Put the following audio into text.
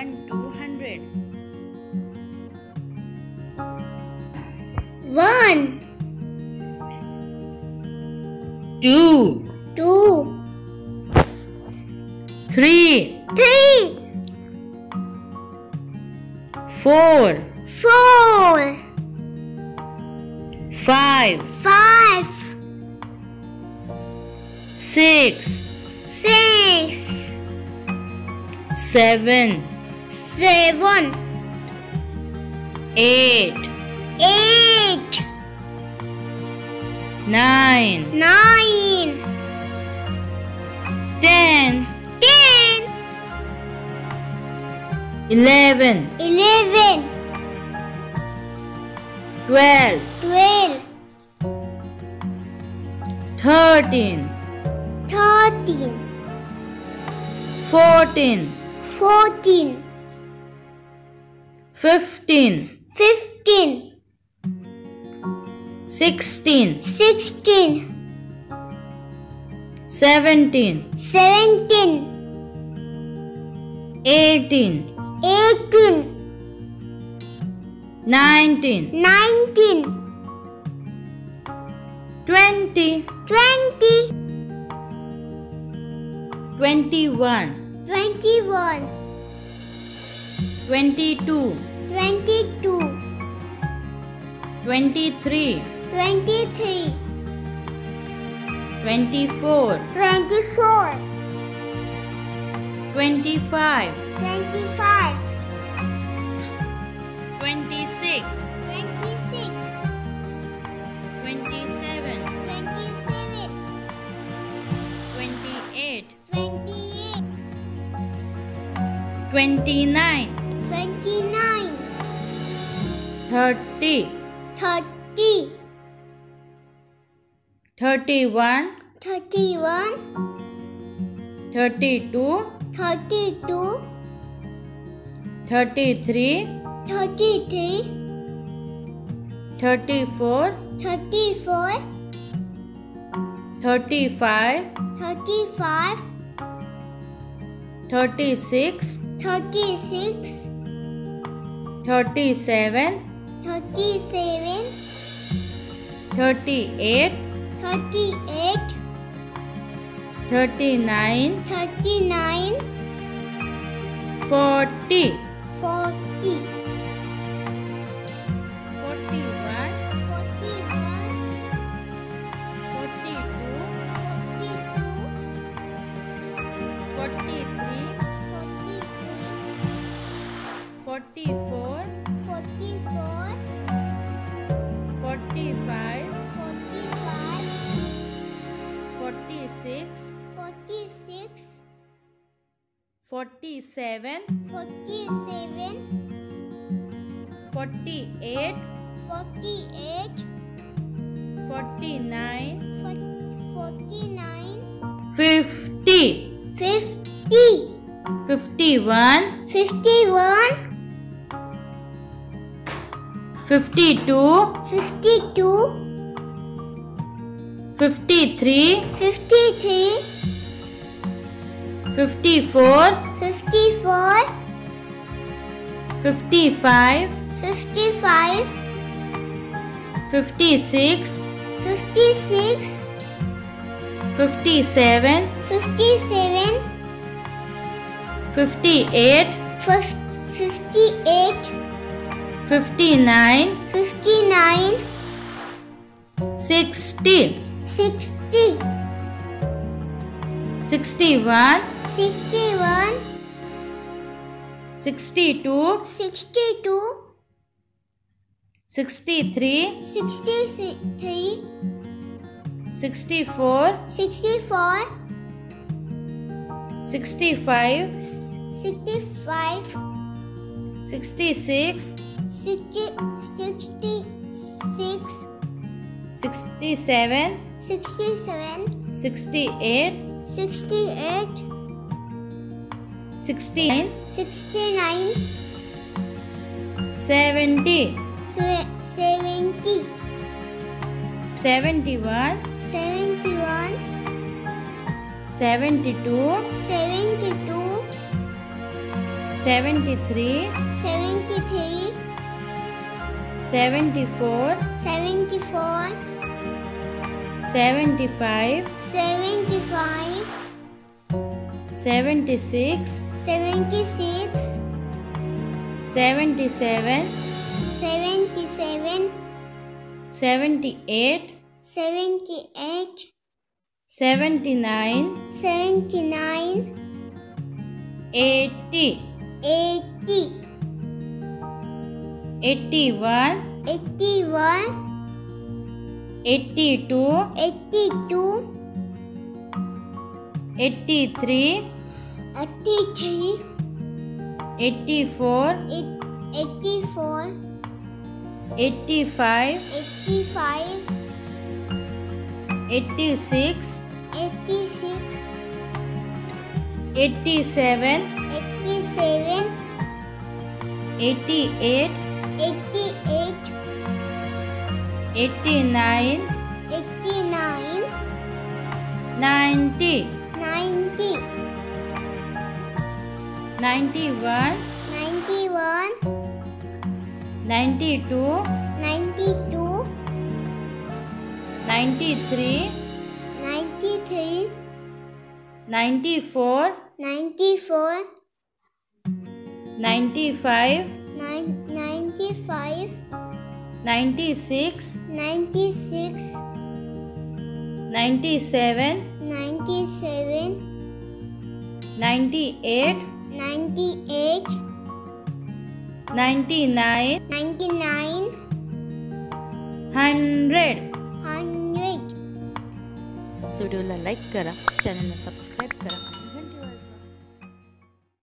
one two hundred. One, Two, two, three, three, four, four, five, five, six, six, seven, seven, eight, eight, nine, nine, ten, ten, eleven, eleven, twelve, twelve, thirteen, thirteen, fourteen, fourteen, fifteen, fifteen, sixteen, sixteen, seventeen, seventeen, eighteen, eighteen, nineteen, nineteen, twenty, twenty, twenty-one, twenty-one, twenty-two, 22 23 23 24 24 25 25 26 26 27 27 28 28 29 thirty. Thirty. Thirty one. Thirty one. Thirty two. Thirty two. Thirty three. Thirty three. Thirty four. Thirty four. Thirty five. Thirty five. Thirty six. Thirty six. Thirty seven. 37 38 38 39 39 40 40 44 47 47 48 48 49 49 50 50 51 51 52 52 53 53 fifty-one, fifty-one, fifty-two, fifty-two, fifty-three, fifty-three, fifty-four, fifty-four, fifty-five, fifty-five, fifty-six, fifty-six, fifty-seven, fifty-seven, fifty-eight, fif- fifty-eight, fifty-nine, fifty-nine, sixty, sixty, sixty-one, sixty-one, sixty-two, sixty-two, sixty-three, sixty-three, sixty-four, sixty-four, sixty-five, sixty-five, sixty-six, sixty, sixty-six, sixty-seven, sixty-seven, sixty-eight, sixty-eight, sixty-nine, sixty-nine, seventy, se- seventy, seventy-one, seventy-one, seventy-two, seventy-two, 73 73 74 74 75 75 76 76 77 77 78 78 79 79 80 80 81 81 82 82 83 83 84 84 85 85 86 86 87 87 88 88 89 89 90 90 91 91 92 92 93 93 94 94 95 nine- 95 96 96 97 97 98 98 99 99 100 100 व्हिडिओला like करा चॅनलला subscribe करा।